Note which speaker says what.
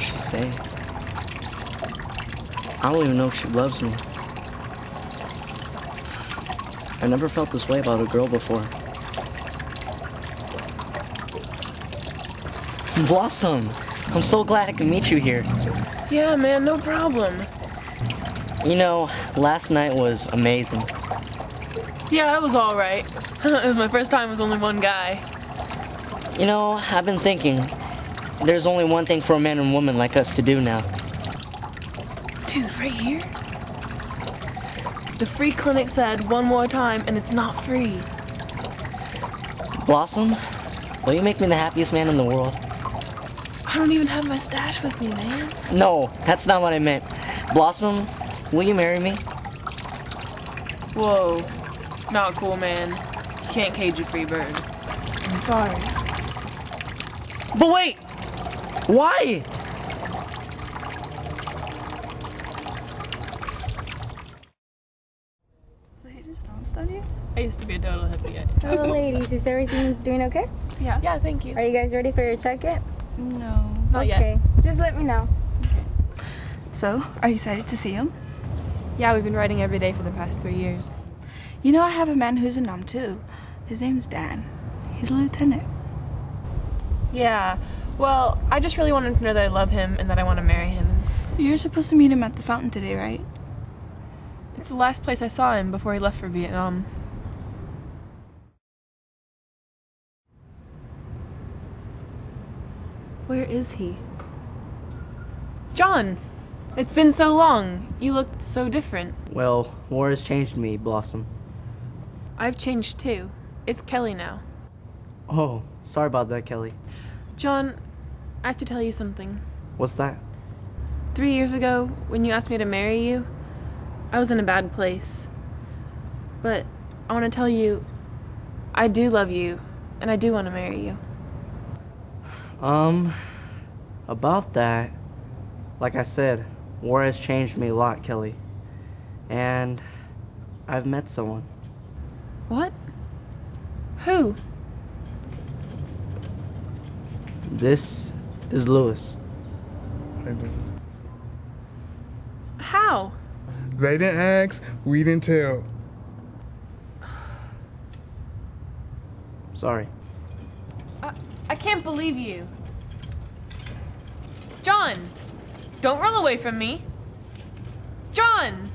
Speaker 1: say. I don't even know if she loves me. I never felt this way about a girl before. Blossom, I'm so glad I can meet you here.
Speaker 2: Yeah, man, no problem.
Speaker 1: You know, last night was amazing.
Speaker 2: Yeah, that was all right. it was my first time with only one guy.
Speaker 1: You know, I've been thinking, there's only one thing for a man and woman like us to do now.
Speaker 2: Dude, right here? The free clinic said one more time, and it's not free.
Speaker 1: Blossom, will you make me the happiest man in the world?
Speaker 2: I don't even have my stash with me, man.
Speaker 1: No, that's not what I meant. Blossom, will you marry me?
Speaker 2: Whoa. Not cool, man. You can't cage a free bird. I'm sorry.
Speaker 1: But wait! Why?
Speaker 2: I used to be a total hippie.
Speaker 3: Hello, ladies. Is everything doing okay?
Speaker 2: Yeah. Yeah, thank you.
Speaker 3: Are you guys ready for your check yet?
Speaker 4: No.
Speaker 2: Not yet.
Speaker 3: okay. Just let me know. Okay.
Speaker 4: So, are you excited to see him?
Speaker 2: Yeah, we've been writing every day for the past three years.
Speaker 4: You know, I have a man who's a 'Nam too. His name's Dan. He's a lieutenant.
Speaker 2: Yeah. Well, I just really wanted to know that I love him and that I want to marry him.
Speaker 4: You're supposed to meet him at the fountain today, right?
Speaker 2: It's the last place I saw him before he left for Vietnam. Where is he? John! It's been so long. You looked so different.
Speaker 1: Well, war has changed me, Blossom.
Speaker 2: I've changed too. It's Kelly now.
Speaker 1: Oh, sorry about that, Kelly.
Speaker 2: John, I have to tell you something.
Speaker 1: What's that?
Speaker 2: Three years ago, when you asked me to marry you, I was in a bad place. But I want to tell you, I do love you, and I do want to marry you.
Speaker 1: Um, about that, like I said, war has changed me a lot, Kelly. And I've met someone.
Speaker 2: What? Who?
Speaker 1: This is Lewis.
Speaker 2: How?
Speaker 5: They didn't ask, we didn't tell.
Speaker 1: Sorry.
Speaker 2: I, I can't believe you. John! Don't roll away from me. John!